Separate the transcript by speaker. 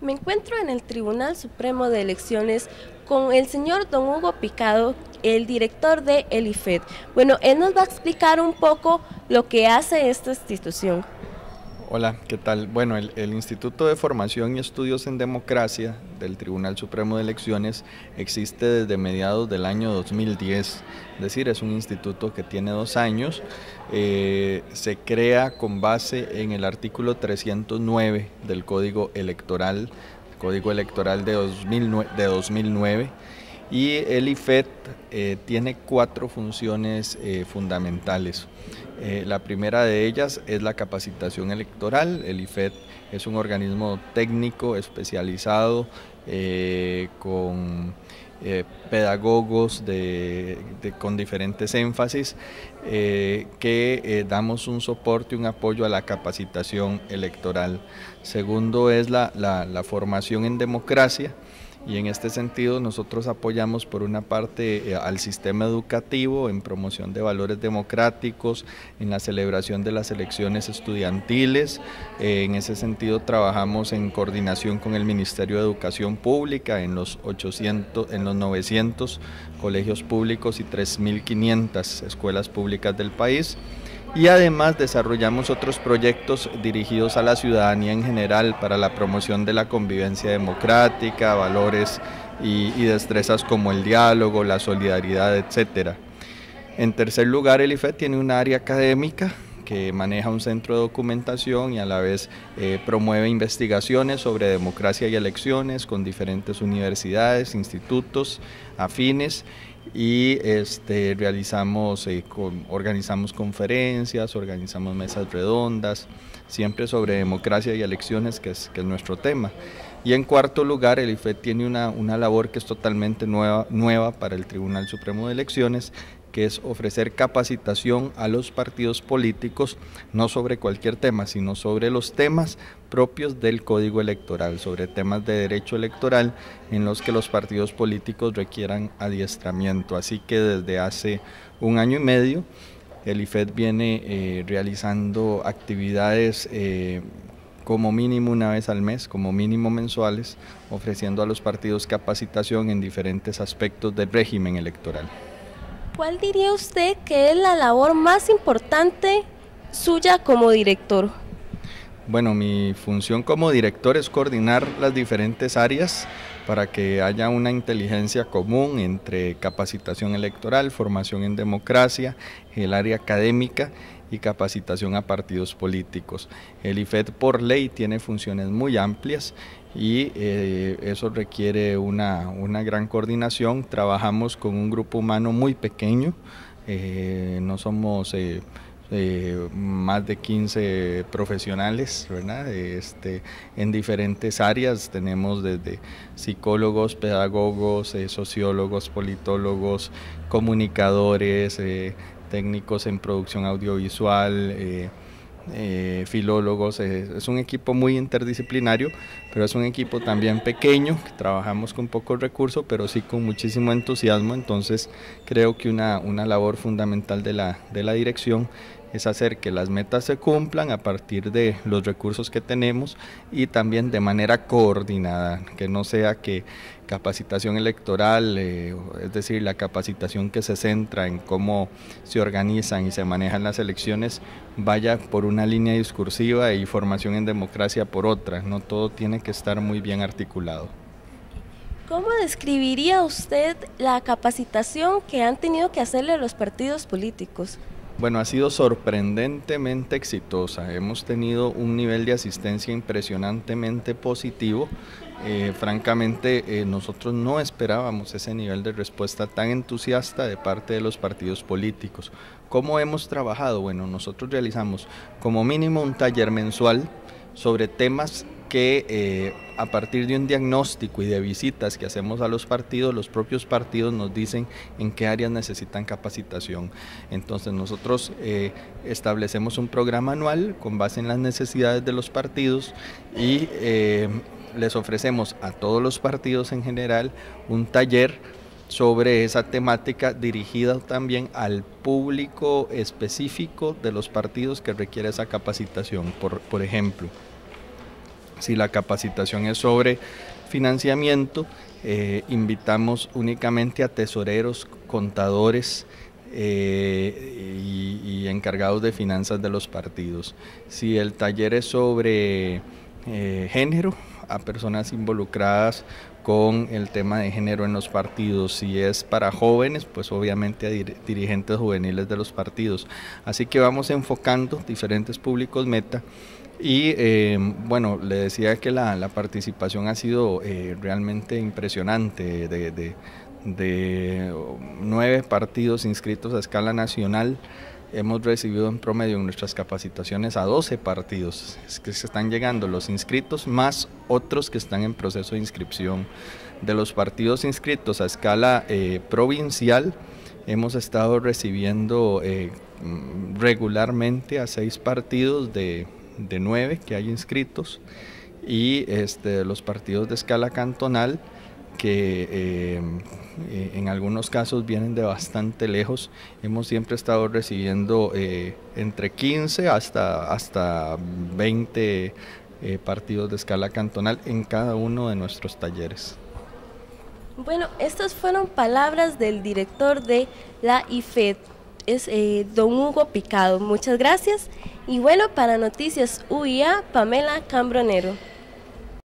Speaker 1: Me encuentro en el Tribunal Supremo de Elecciones con el señor don Hugo Picado, el director de ELIFED. Bueno, él nos va a explicar un poco lo que hace esta institución.
Speaker 2: Hola, ¿qué tal? Bueno, el, Instituto de Formación y Estudios en Democracia del Tribunal Supremo de Elecciones existe desde mediados del año 2010, es decir, es un instituto que tiene dos años, eh, se crea con base en el artículo 309 del Código Electoral, Código Electoral de 2009, de 2009 y el IFET eh, tiene cuatro funciones eh, fundamentales. Eh, la primera de ellas es la capacitación electoral. El IFET es un organismo técnico especializado con pedagogos con diferentes énfasis que damos un soporte, un apoyo a la capacitación electoral. Segundo es la formación en democracia y en este sentido nosotros apoyamos por una parte eh, al sistema educativo en promoción de valores democráticos, en la celebración de las elecciones estudiantiles, eh, en ese sentido trabajamos en coordinación con el Ministerio de Educación Pública en los 800 en los 900 colegios públicos y 3500 escuelas públicas del país y además desarrollamos otros proyectos dirigidos a la ciudadanía en general para la promoción de la convivencia democrática, valores y, destrezas como el diálogo, la solidaridad, etc. En tercer lugar, el IFE tiene un área académica que maneja un centro de documentación y a la vez eh, promueve investigaciones sobre democracia y elecciones con diferentes universidades, institutos afines y este, realizamos, eh, organizamos conferencias, organizamos mesas redondas, siempre sobre democracia y elecciones, que es, que es nuestro tema. Y en cuarto lugar, el IFED tiene una, una labor que es totalmente nueva, nueva para el Tribunal Supremo de Elecciones, que es ofrecer capacitación a los partidos políticos, no sobre cualquier tema, sino sobre los temas propios del código electoral, sobre temas de derecho electoral en los que los partidos políticos requieran adiestramiento. Así que desde hace un año y medio, el IFED viene eh, realizando actividades eh, como mínimo una vez al mes, como mínimo mensuales, ofreciendo a los partidos capacitación en diferentes aspectos del régimen electoral.
Speaker 1: ¿Cuál diría usted que es la labor más importante suya como director?
Speaker 2: Bueno, mi función como director es coordinar las diferentes áreas para que haya una inteligencia común entre capacitación electoral, formación en democracia, el área académica y capacitación a partidos políticos. El IFED por ley tiene funciones muy amplias y eh, eso requiere una, gran coordinación. Trabajamos con un grupo humano muy pequeño, eh, no somos eh, más de 15 profesionales ¿verdad? Este, en diferentes áreas. Tenemos desde psicólogos, pedagogos, sociólogos, politólogos, comunicadores, técnicos en producción audiovisual eh, filólogos, es un equipo muy interdisciplinario, pero es un equipo también pequeño, que trabajamos con pocos recursos, pero sí con muchísimo entusiasmo, entonces creo que una, una labor fundamental de la, de la dirección es hacer que las metas se cumplan a partir de los recursos que tenemos y también de manera coordinada, que no sea que capacitación electoral, eh, es decir, la capacitación que se centra en cómo se organizan y se manejan las elecciones, vaya por una línea discursiva y formación en democracia por otra, no todo tiene que estar muy bien articulado.
Speaker 1: ¿Cómo describiría usted la capacitación que han tenido que hacerle los partidos políticos?
Speaker 2: Bueno, ha sido sorprendentemente exitosa. Hemos tenido un nivel de asistencia impresionantemente positivo. Eh, francamente, eh, nosotros no esperábamos ese nivel de respuesta tan entusiasta de parte de los partidos políticos. ¿Cómo hemos trabajado? Bueno, nosotros realizamos como mínimo un taller mensual sobre temas que eh, a partir de un diagnóstico y de visitas que hacemos a los partidos, los propios partidos nos dicen en qué áreas necesitan capacitación. Entonces nosotros eh, establecemos un programa anual con base en las necesidades de los partidos y eh, les ofrecemos a todos los partidos en general un taller sobre esa temática dirigida también al público específico de los partidos que requiere esa capacitación. Por, por ejemplo, Si la capacitación es sobre financiamiento, eh, invitamos únicamente a tesoreros, contadores, eh, y, encargados de finanzas de los partidos. Si el taller es sobre eh, género, a personas involucradas con el tema de género en los partidos. Si es para jóvenes, pues obviamente a dirigentes juveniles de los partidos. Así que vamos enfocando diferentes públicos meta. Y eh, bueno, le decía que la, participación ha sido realmente impresionante de nueve partidos inscritos a escala nacional, hemos recibido en promedio en nuestras capacitaciones a 12 partidos es que se están llegando los inscritos más otros que están en proceso de inscripción. De los partidos inscritos a escala eh, provincial, hemos estado recibiendo eh, regularmente a seis partidos de, de nueve que hay inscritos y este, los partidos de escala cantonal que eh, eh, en algunos casos vienen de bastante lejos. Hemos siempre estado recibiendo eh, entre 15 hasta, hasta 20 partidos de escala cantonal en cada uno de nuestros talleres.
Speaker 1: Bueno, estas fueron palabras del director de la IFED, es don Hugo Picado. Muchas gracias. Y bueno, para Noticias UIA, Pamela Cambronero.